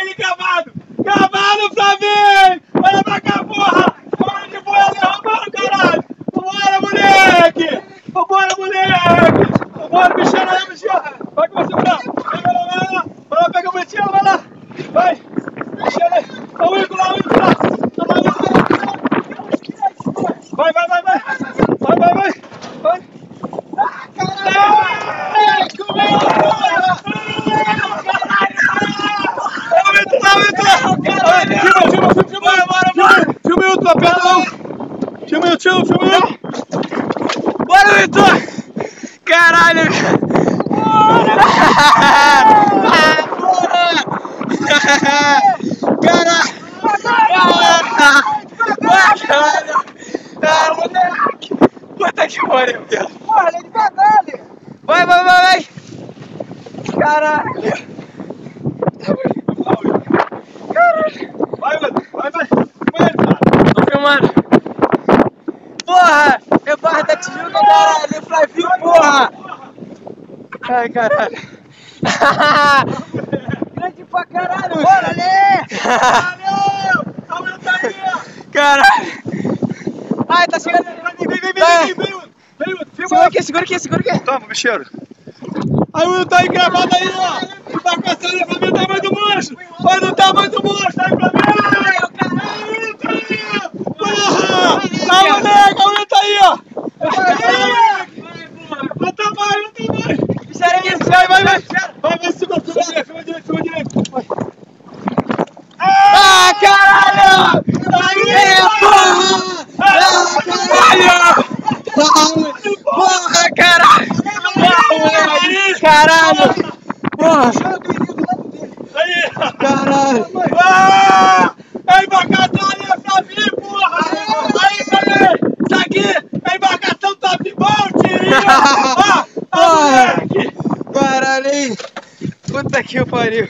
ele gravado! Gravado, Flavinho! Olha pra cá, porra! Olha de boa ali roubando, caralho! Vambora, moleque! Vambora, moleque! Vambora, bichão, vai, bichão! Vai que você vai! Vai, vai lá, vai lá! Vai lá, pega o bonitinho, vai lá! Vai! Bichão, aí! Olha o Igor lá, o Igor lá! Vai, vai! Vai, vai, vai! Vai! Caralho! Filma, filma, filma, filma, filma, YouTube, não! Filma o YouTube, filma YouTube! Bora, Vitor! Caralho! Bora! Caralho! Caralho! Ah! Puta que pariu, meu! Porra, ele verdade! Vai, vai, vai, vai! Caralho! Vai, mano, vai, vai! Vai, cara! Tô filmando! Porra! É Barra da Tijuca, caralho! É Flavinho, porra! Ai, caralho! Grande pra caralho! Bora, ali! Valeu! Aumenta aí! Caralho! Ai, tá chegando! Vem, vem, vem, vem, vem, vem! Segura aqui, segura aqui, segura aqui! Toma, bicheiro! Aí o Will tá aí gravado aí, ó! Embarcação do tamanho do monstro! Olha o tamanho do monstro aí pra mim! Porra! A moleque, a Will tá aí, ó! Olha o tamanho, olha o tamanho! Vai, vai, vai! Vai, vai, segura, segura direito, segura direito, segura direito! Ah, caralho! É, porra! Ah, caralho! Porra, caralho! Caralho! Porra! Aí! Caralho! Ah! É embarcação ali, é Flavinho, porra! Aí, galera! Isso aqui é embarcação top bom, tirinho! Moleque! Caralho? Puta que pariu!